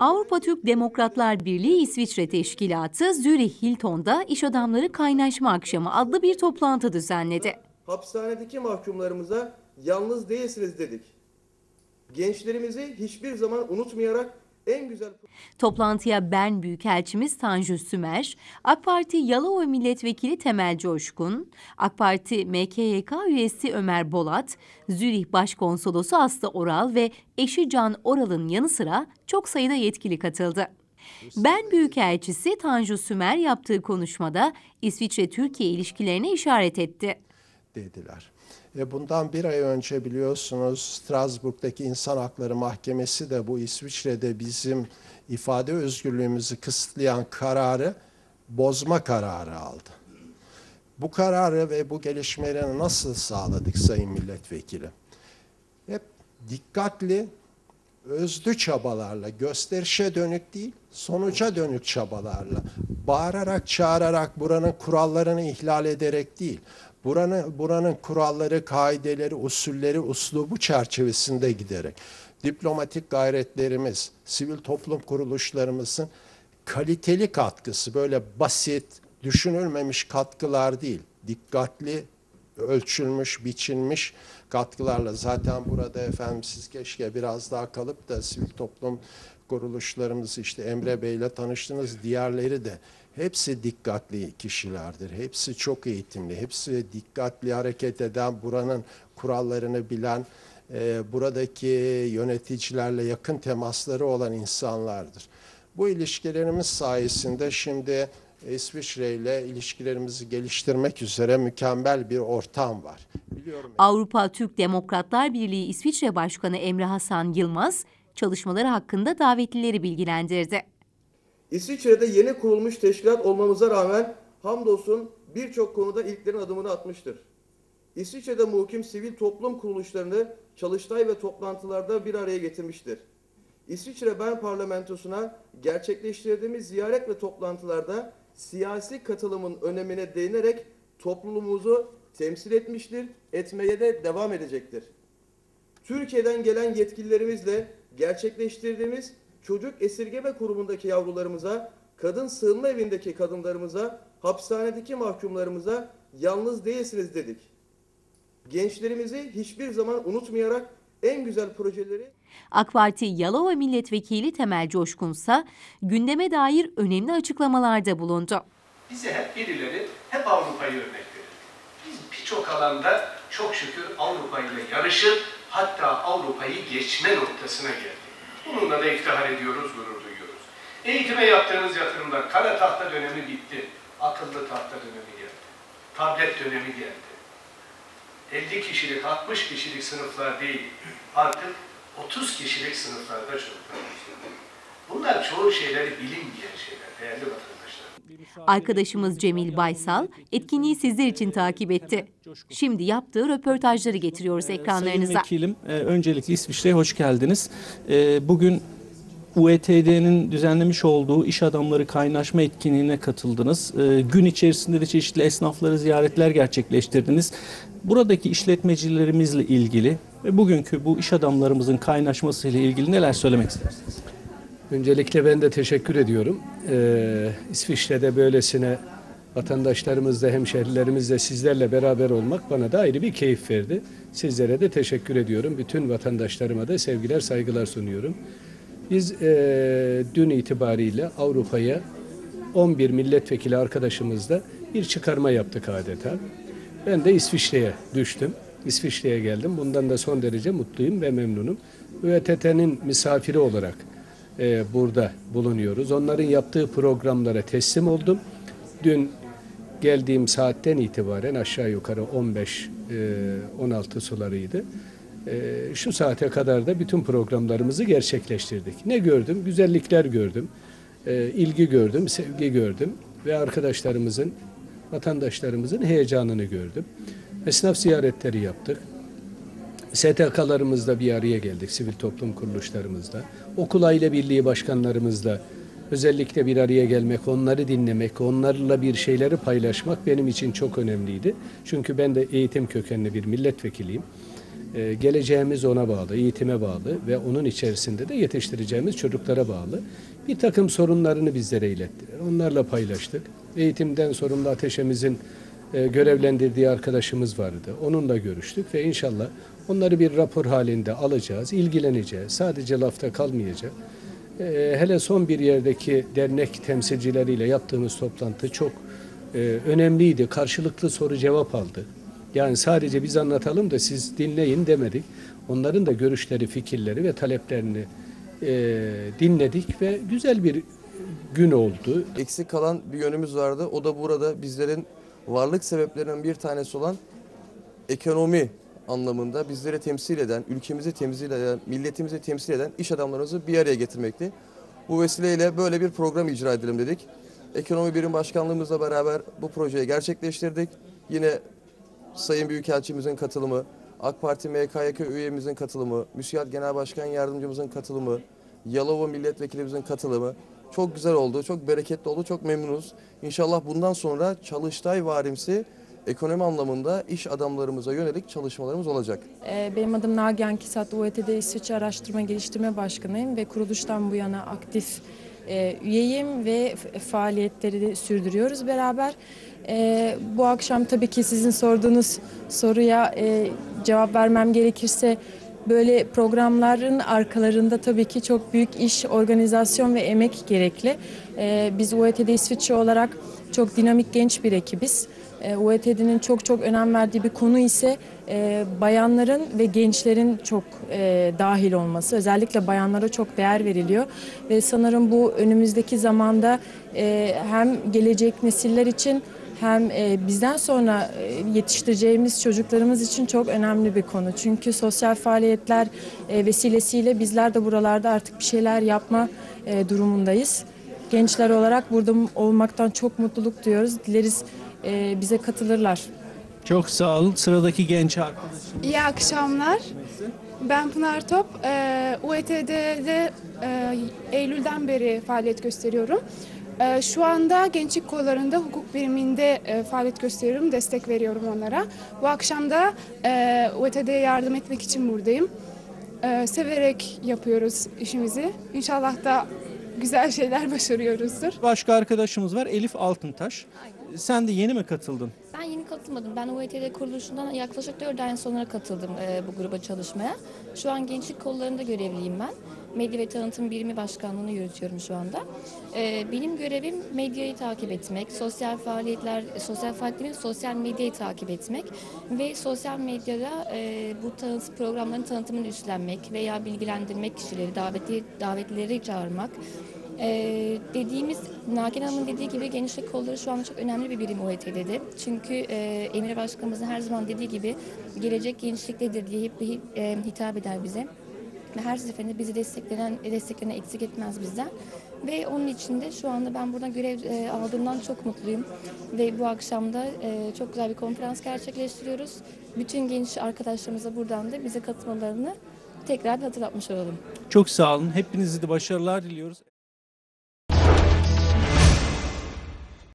Avrupa Türk Demokratlar Birliği İsviçre Teşkilatı Zürih Hilton'da İş Adamları Kaynaşma Akşamı adlı bir toplantı düzenledi. hapishanedeki mahkumlarımıza yalnız değilsiniz dedik. Gençlerimizi hiçbir zaman unutmayarak en güzel Toplantıya Bern Büyükelçimiz Tanju Sümer, AK Parti Yalova Milletvekili Temel Coşkun, AK Parti MKYK üyesi Ömer Bolat, Zürih Başkonsolosu Aslı Oral ve eşi Can Oral'ın yanı sıra çok sayıda yetkili katıldı. Bern Büyükelçisi Tanju Sümer yaptığı konuşmada İsviçre-Türkiye ilişkilerine işaret etti. dediler. E bundan bir ay önce biliyorsunuz Strasbourg'daki İnsan Hakları Mahkemesi de bu İsviçre'de bizim ifade özgürlüğümüzü kısıtlayan kararı bozma kararı aldı. Bu kararı ve bu gelişmeleri nasıl sağladık Sayın Milletvekili? Hep dikkatli, özlü çabalarla, gösterişe dönük değil, sonuca dönük çabalarla, bağırarak, çağırarak, buranın kurallarını ihlal ederek değil, buranın, buranın kuralları, kaideleri, usulleri, uslubu çerçevesinde giderek, diplomatik gayretlerimiz, sivil toplum kuruluşlarımızın kaliteli katkısı, böyle basit, düşünülmemiş katkılar değil, dikkatli, ölçülmüş, biçilmiş katkılarla zaten burada efendim siz keşke biraz daha kalıp da sivil toplum kuruluşlarımız işte Emre Bey'le tanıştınız. Diğerleri de hepsi dikkatli kişilerdir. Hepsi çok eğitimli. Hepsi dikkatli hareket eden, buranın kurallarını bilen, e, buradaki yöneticilerle yakın temasları olan insanlardır. Bu ilişkilerimiz sayesinde şimdi İsviçre ile ilişkilerimizi geliştirmek üzere mükemmel bir ortam var. Biliyorum. Avrupa Türk Demokratlar Birliği İsviçre Başkanı Emre Hasan Yılmaz, çalışmaları hakkında davetlileri bilgilendirdi. İsviçre'de yeni kurulmuş teşkilat olmamıza rağmen hamdolsun birçok konuda ilklerin adımını atmıştır. İsviçre'de muhkim sivil toplum kuruluşlarını çalıştay ve toplantılarda bir araya getirmiştir. İsviçre Bern Parlamentosu'na gerçekleştirdiğimiz ziyaret ve toplantılarda siyasi katılımın önemine değinerek toplumumuzu temsil etmiştir, etmeye de devam edecektir. Türkiye'den gelen yetkililerimizle gerçekleştirdiğimiz çocuk esirgeme kurumundaki yavrularımıza, kadın sığınma evindeki kadınlarımıza, hapishanedeki mahkumlarımıza yalnız değilsiniz dedik. Gençlerimizi hiçbir zaman unutmayarak en güzel projeleri AK Parti Yalova Milletvekili Temel Coşkunsa gündeme dair önemli açıklamalarda bulundu. Bize hep birileri hep Avrupa'yı örnek verir. Biz birçok alanda çok şükür Avrupa ile yarışır, hatta Avrupa'yı geçme noktasına geldik. Bununla da iftihar ediyoruz, gurur duyuyoruz. Eğitime yaptığımız yatırımlar, kara tahta dönemi bitti. Akıllı tahta dönemi geldi. Tablet dönemi geldi. 50 kişilik, 60 kişilik sınıflar değil, artık 30 kişilik sınıflarda çocuklar. Bunlar çoğu şeyleri bilinmeyen şeyler, değerli vatandaşlar. Arkadaşımız Cemil Baysal etkinliği sizler için takip etti. Şimdi yaptığı röportajları getiriyoruz ekranlarınıza. Sayın Vekilim, e, öncelikle İsviçre'ye hoş geldiniz. E, bugün UETD'nin düzenlemiş olduğu iş adamları kaynaşma etkinliğine katıldınız. E, gün içerisinde de çeşitli esnafları ziyaretler gerçekleştirdiniz. Buradaki işletmecilerimizle ilgili ve bugünkü bu iş adamlarımızın kaynaşması ile ilgili neler söylemek istersiniz? Öncelikle ben de teşekkür ediyorum. Ee, İsviçre'de böylesine vatandaşlarımızla, hemşehrilerimizle sizlerle beraber olmak bana da ayrı bir keyif verdi. Sizlere de teşekkür ediyorum. Bütün vatandaşlarıma da sevgiler, saygılar sunuyorum. Biz e, dün itibariyle Avrupa'ya 11 milletvekili arkadaşımızla bir çıkarma yaptık adeta. Ben de İsviçre'ye düştüm. İsviçre'ye geldim. Bundan da son derece mutluyum ve memnunum. ÜETT'nin misafiri olarak e, burada bulunuyoruz. Onların yaptığı programlara teslim oldum. Dün geldiğim saatten itibaren aşağı yukarı 15 e, 16 sularıydı. E, şu saate kadar da bütün programlarımızı gerçekleştirdik. Ne gördüm? Güzellikler gördüm. E, ilgi gördüm, sevgi gördüm ve arkadaşlarımızın, vatandaşlarımızın heyecanını gördüm. Esnaf ziyaretleri yaptık. STK'larımızla bir araya geldik, sivil toplum kuruluşlarımızla. Okul aile birliği başkanlarımızla özellikle bir araya gelmek, onları dinlemek, onlarla bir şeyleri paylaşmak benim için çok önemliydi. Çünkü ben de eğitim kökenli bir milletvekiliyim. E, geleceğimiz ona bağlı, eğitime bağlı ve onun içerisinde de yetiştireceğimiz çocuklara bağlı. Bir takım sorunlarını bizlere ilettiler. Onlarla paylaştık. Eğitimden sorumlu ateşemizin e, görevlendirdiği arkadaşımız vardı. Onunla görüştük ve inşallah onları bir rapor halinde alacağız, ilgileneceğiz. Sadece lafta kalmayacak. E, hele son bir yerdeki dernek temsilcileriyle yaptığımız toplantı çok e, önemliydi. Karşılıklı soru cevap aldı. Yani sadece biz anlatalım da siz dinleyin demedik. Onların da görüşleri, fikirleri ve taleplerini e, dinledik ve güzel bir gün oldu. Eksik kalan bir yönümüz vardı. O da burada bizlerin varlık sebeplerinden bir tanesi olan ekonomi anlamında bizleri temsil eden, ülkemizi temsil eden, milletimizi temsil eden iş adamlarımızı bir araya getirmekti. Bu vesileyle böyle bir program icra edelim dedik. Ekonomi Birim Başkanlığımızla beraber bu projeyi gerçekleştirdik. Yine Sayın Büyükelçimizin katılımı, AK Parti MKYK üyemizin katılımı, MÜSİAD Genel Başkan Yardımcımızın katılımı, Yalova Milletvekilimizin katılımı çok güzel oldu, çok bereketli oldu, çok memnunuz. İnşallah bundan sonra çalıştay varimsi ekonomi anlamında iş adamlarımıza yönelik çalışmalarımız olacak. Ee, Benim adım Nagihan Kisat, UET'de İsviçre Araştırma Geliştirme Başkanıyım ve kuruluştan bu yana aktif e, üyeyim ve f- faaliyetleri de sürdürüyoruz beraber. Ee, Bu akşam tabii ki sizin sorduğunuz soruya e, cevap vermem gerekirse böyle programların arkalarında tabii ki çok büyük iş, organizasyon ve emek gerekli. Ee, Biz UET'de İsviçre olarak çok dinamik genç bir ekibiz. E, UETD'nin çok çok önem verdiği bir konu ise e, bayanların ve gençlerin çok e, dahil olması. Özellikle bayanlara çok değer veriliyor ve sanırım bu önümüzdeki zamanda e, hem gelecek nesiller için hem e, bizden sonra e, yetiştireceğimiz çocuklarımız için çok önemli bir konu. Çünkü sosyal faaliyetler e, vesilesiyle bizler de buralarda artık bir şeyler yapma durumundayız. Gençler olarak burada olmaktan çok mutluluk duyuyoruz. Dileriz bize katılırlar. Çok sağ olun. Sıradaki genç arkadaşım. İyi akşamlar. Ben Pınar Top. UET'de e, Eylül'den beri faaliyet gösteriyorum. Ee, şu anda gençlik kollarında hukuk biriminde e, faaliyet gösteriyorum, destek veriyorum onlara. Bu akşam da e, UET'de yardım etmek için buradayım. Ee, severek yapıyoruz işimizi. İnşallah da güzel şeyler başarıyoruzdur. Başka arkadaşımız var Elif Altıntaş. Sen de yeni mi katıldın? Ben yeni katılmadım. Ben UETD kuruluşundan yaklaşık 4 ay sonra katıldım e, bu gruba çalışmaya. Şu an gençlik kollarında görevliyim ben. Medya ve Tanıtım Birimi Başkanlığı'nı yürütüyorum şu anda. E, benim görevim medyayı takip etmek, sosyal faaliyetler, sosyal faaliyetlerin sosyal medyayı takip etmek ve sosyal medyada e, bu tanıtım programların tanıtımını üstlenmek veya bilgilendirmek kişileri, davetli, davetlileri çağırmak. Ee, dediğimiz, Nagihan Hanım'ın dediği gibi gençlik kolları şu anda çok önemli bir birim OET'de. Çünkü e, Emre Başkanımızın her zaman dediği gibi gelecek gençliktedir diye hep, hep e, hitap eder bize. Ve her seferinde bizi desteklenen, desteklerine eksik etmez bizden. Ve onun için de şu anda ben buradan görev e, aldığımdan çok mutluyum. Ve bu akşam da e, çok güzel bir konferans gerçekleştiriyoruz. Bütün genç arkadaşlarımıza buradan da bize katılmalarını tekrar hatırlatmış olalım. Çok sağ olun. Hepinize de başarılar diliyoruz.